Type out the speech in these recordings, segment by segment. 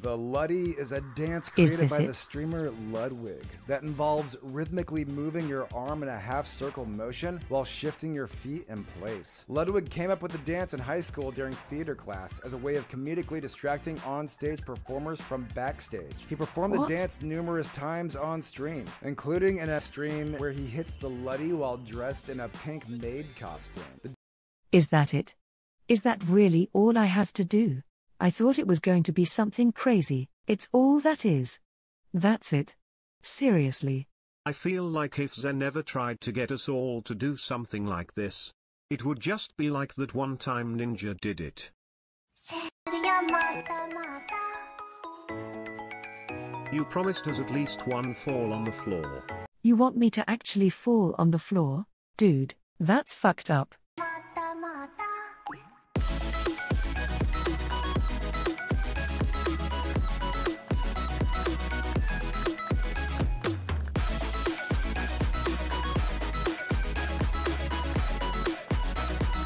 The Luddy is a dance created by it? the streamer Ludwig that involves rhythmically moving your arm in a half circle motion while shifting your feet in place. Ludwig came up with the dance in high school during theater class as a way of comedically distracting on-stage performers from backstage. He performed What? the dance numerous times on stream, including in a stream where he hits the Luddy while dressed in a pink maid costume. Is that it? Is that really all I have to do? I thought it was going to be something crazy. It's all that is. That's it. Seriously. I feel like if Zen ever tried to get us all to do something like this, it would just be like that one time Ninja did it. You promised us at least one fall on the floor. You want me to actually fall on the floor? Dude, that's fucked up.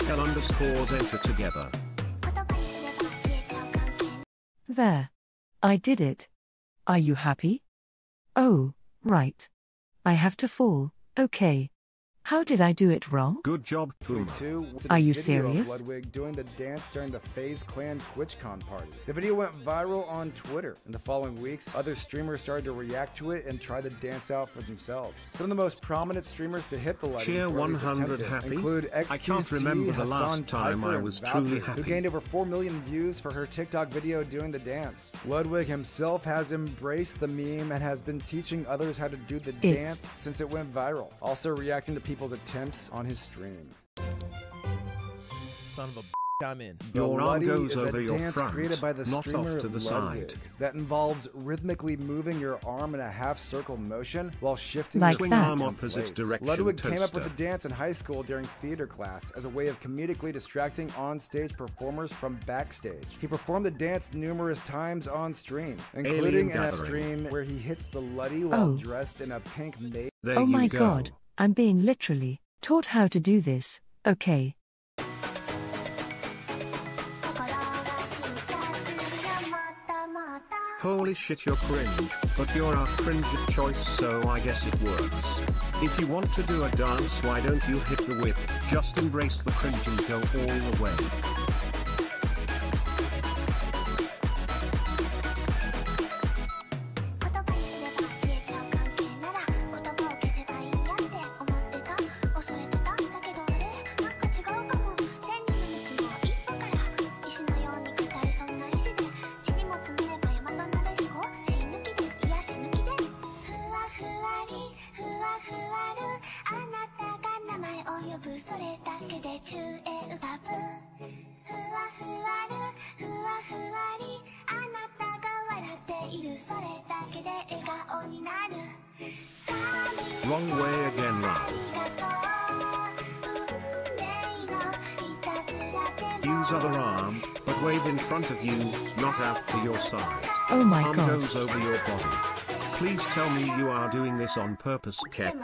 L underscores enter together. There. I did it. Are you happy? Oh, right. I have to fall, okay. How did I do it wrong? Good job, Puma. Two Are you serious? Ludwig doing the dance during the FaZe Clan TwitchCon party. The video went viral on Twitter. In the following weeks, other streamers started to react to it and try the dance out for themselves. Some of the most prominent streamers to hit the Ludwig Cheer 100 happy? include XQC, I can't remember the Hasan last time Piper, I was Valkyrae, truly who happy. gained over 4 million views for her TikTok video doing the dance. Ludwig himself has embraced the meme and has been teaching others how to do the It's- dance since it went viral. Also reacting to people's attempts on his stream. Son of a b- I'm in. Your arm Luddy goes is a over your dance front, created by the not streamer off to the Ludwig side. that involves rhythmically moving your arm in a half circle motion while shifting Like your Swing feet that. arm in opposite place. direction Ludwig came up with toaster. the dance in high school during theater class as a way of comedically distracting on-stage performers from backstage. He performed the dance numerous times on stream, including in a stream where he hits the Luddy while Oh. dressed in a pink maid. There oh my go. god, I'm being literally taught how to do this, okay. Holy shit, you're cringe, but you're our cringe of choice, so I guess it works. If you want to do a dance, why don't you hit the whip? Just embrace the cringe and go all the way. Wrong way again, Ralph. Use other arm, but wave in front of you, not out to your side. Oh my arm god. goes over your body. Please tell me you are doing this on purpose, Kep.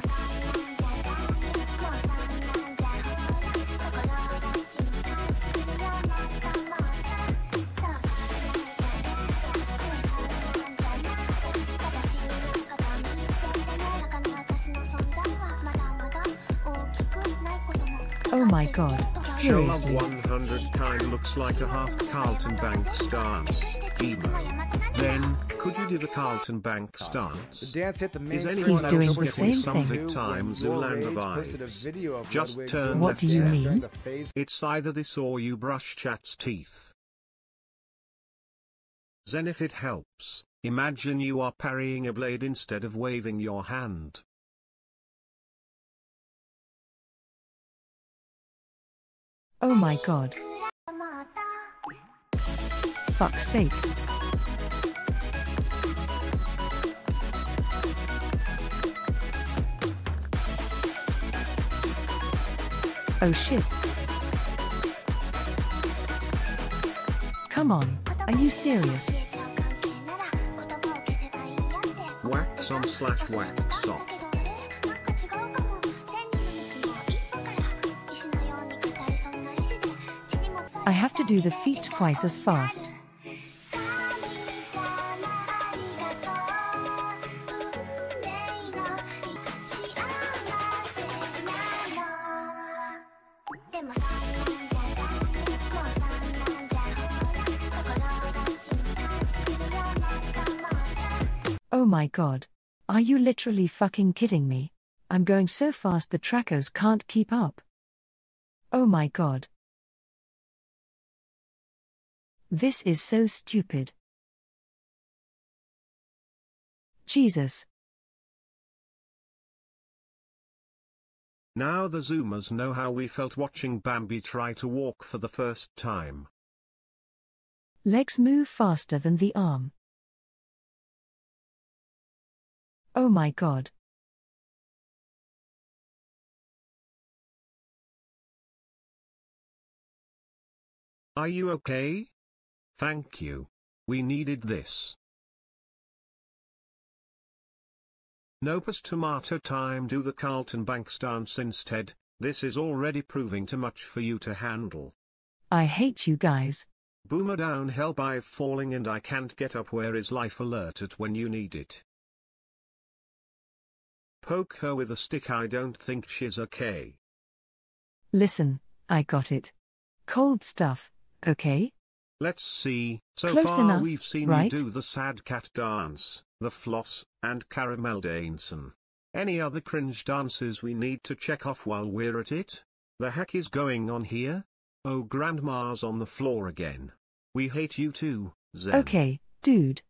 Oh my god, Show Love seriously. 100 kind looks like a half Carlton Banks dance. Emo. Then, could you do the Carlton Banks The dance? dance hit the Is mainstream anyone He's doing the same 22 thing. Time Zoolander Your Rage posted a vibes. Just turn What do you mean? during the FaZe It's either this or you brush chat's teeth. Zen if it helps, imagine you are parrying a blade instead of waving your hand. Oh my god. Fuck's sake. Oh shit. Come on, are you serious? Wax on slash wax off. have to do the feet twice as fast. Oh my god. Are you literally fucking kidding me? I'm going so fast the trackers can't keep up. Oh my god. This is so stupid. Jesus. Now the Zoomers know how we felt watching Bambi try to walk for the first time. Legs move faster than the arm. Oh my god. Are you okay? Thank you. We needed this. Nopus tomato time do the Carlton Banks dance instead, this is already proving too much for you to handle. I hate you guys. Boomer down help I've falling and I can't get up where is life alert at when you need it. Poke her with a stick I don't think she's okay. Listen, I got it. Cold stuff, okay? Let's see, so Close far enough, we've seen right? you do the sad cat dance, the floss, and Caramelldansen. Any other cringe dances we need to check off while we're at it? The heck is going on here? Oh grandma's on the floor again. We hate you too, Zen. Okay, dude.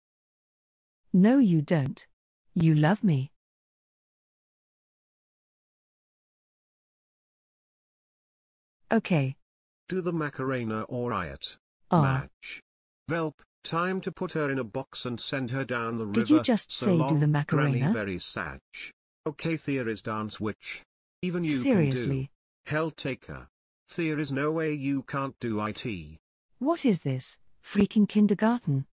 No, you don't. You love me. Okay, Do the Macarena or Riot. Ah, Match. Velp, time to put her in a box and send her down the river. Did you just so say do the Macarena? Granny very sad. Okay Thea is dance witch. Even you seriously. can do. Hell take her. Thea is no way you can't do IT. What is this? Freaking kindergarten.